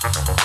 Thank